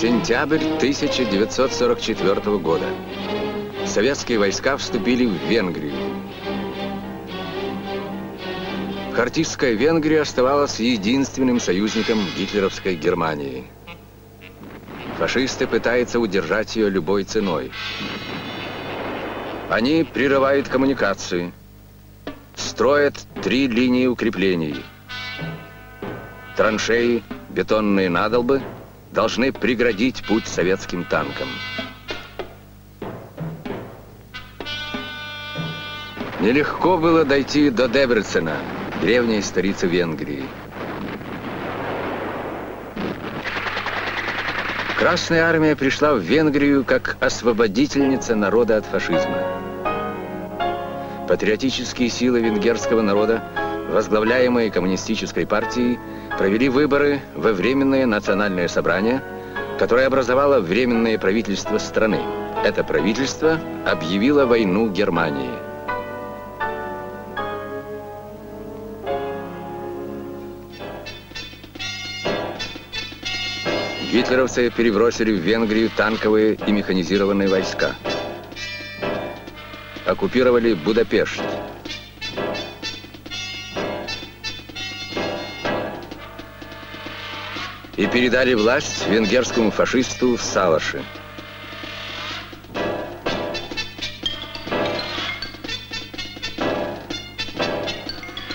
Сентябрь 1944 года. Советские войска вступили в Венгрию. Хартистская Венгрия оставалась единственным союзником гитлеровской Германии. Фашисты пытаются удержать ее любой ценой. Они прерывают коммуникации, строят три линии укреплений. Траншеи, бетонные надолбы должны преградить путь советским танкам. Нелегко было дойти до Дебрецена, древней столицы Венгрии. Красная армия пришла в Венгрию как освободительница народа от фашизма. Патриотические силы венгерского народа, возглавляемые коммунистической партией, провели выборы во Временное национальное собрание, которое образовало Временное правительство страны. Это правительство объявило войну Германии – Гитлеровцы перебросили в Венгрию танковые и механизированные войска. Оккупировали Будапешт. И передали власть венгерскому фашисту Салаши.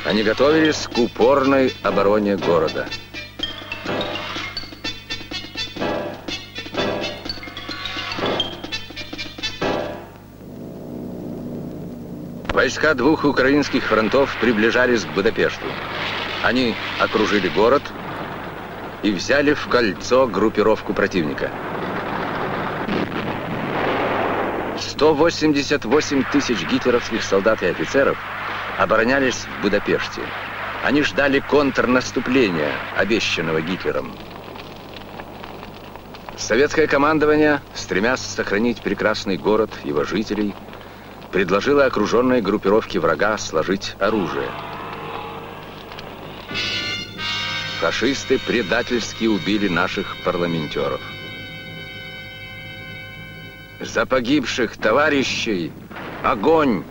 Они готовились к упорной обороне города. Войска двух украинских фронтов приближались к Будапешту. Они окружили город и взяли в кольцо группировку противника. 188 тысяч гитлеровских солдат и офицеров оборонялись в Будапеште. Они ждали контрнаступления, обещанного Гитлером. Советское командование, стремясь сохранить прекрасный город, его жителей – предложила окруженной группировке врага сложить оружие. Фашисты предательски убили наших парламентеров. За погибших товарищей огонь!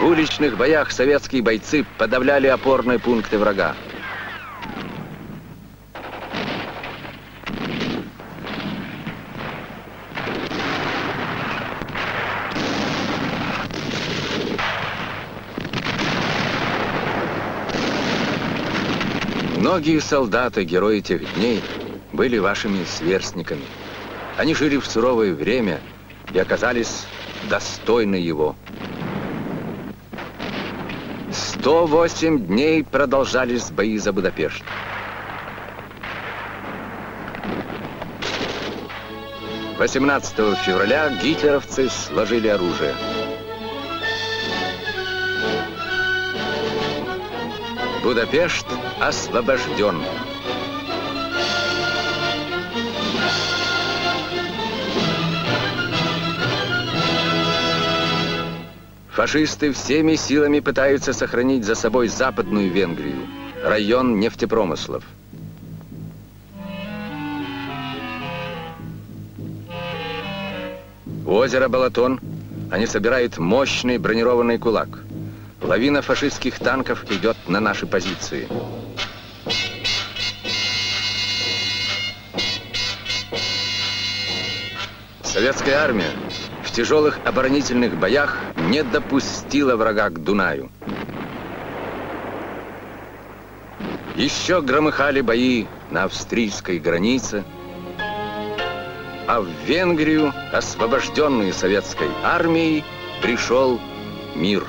В уличных боях советские бойцы подавляли опорные пункты врага. Многие солдаты, герои тех дней, были вашими сверстниками. Они жили в суровое время и оказались достойны его. 108 дней продолжались бои за Будапешт. Восемнадцатого февраля гитлеровцы сложили оружие. Будапешт освобожден. Фашисты всеми силами пытаются сохранить за собой Западную Венгрию, район нефтепромыслов. У озера Балатон они собирают мощный бронированный кулак – Лавина фашистских танков идет на наши позиции. Советская армия в тяжелых оборонительных боях не допустила врага к Дунаю. Еще громыхали бои на австрийской границе, а в Венгрию, освобожденную советской армией, пришел мир.